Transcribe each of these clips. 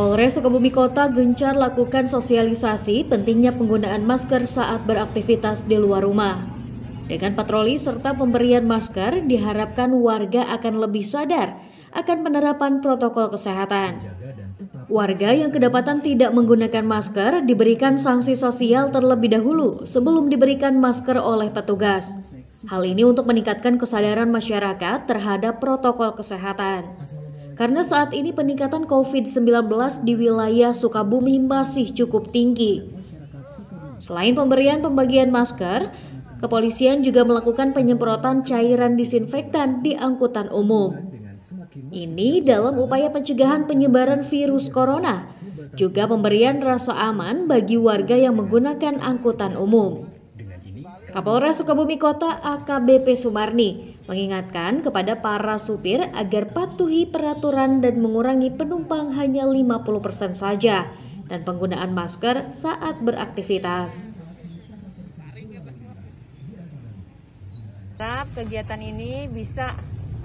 Kapolres Sukabumi Kota gencar lakukan sosialisasi pentingnya penggunaan masker saat beraktivitas di luar rumah. Dengan patroli serta pemberian masker, diharapkan warga akan lebih sadar akan penerapan protokol kesehatan. Warga yang kedapatan tidak menggunakan masker diberikan sanksi sosial terlebih dahulu sebelum diberikan masker oleh petugas. Hal ini untuk meningkatkan kesadaran masyarakat terhadap protokol kesehatan karena saat ini peningkatan COVID-19 di wilayah Sukabumi masih cukup tinggi. Selain pemberian pembagian masker, kepolisian juga melakukan penyemprotan cairan disinfektan di angkutan umum. Ini dalam upaya pencegahan penyebaran virus corona, juga pemberian rasa aman bagi warga yang menggunakan angkutan umum. Kapolres Sukabumi Kota AKBP Sumarni mengingatkan kepada para supir agar patuhi peraturan dan mengurangi penumpang hanya 50% saja dan penggunaan masker saat beraktivitas. Kegiatan ini bisa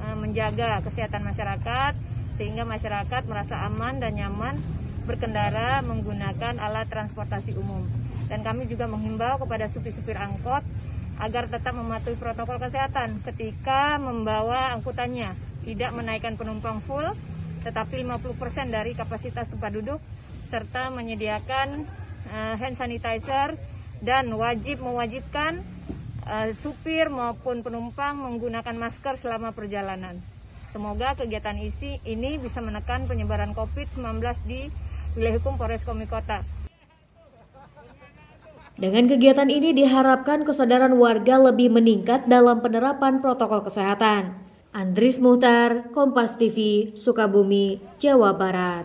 eh, menjaga kesehatan masyarakat sehingga masyarakat merasa aman dan nyaman berkendara menggunakan alat transportasi umum. Dan kami juga menghimbau kepada supir-supir angkot agar tetap mematuhi protokol kesehatan ketika membawa angkutannya, tidak menaikkan penumpang full, tetapi 50% dari kapasitas tempat duduk, serta menyediakan uh, hand sanitizer dan wajib mewajibkan uh, supir maupun penumpang menggunakan masker selama perjalanan. Semoga kegiatan isi ini bisa menekan penyebaran COVID-19 di wilayah hukum Polres Komi Kota. Dengan kegiatan ini diharapkan kesadaran warga lebih meningkat dalam penerapan protokol kesehatan. Andris Muhtar, Kompas TV, Sukabumi, Jawa Barat.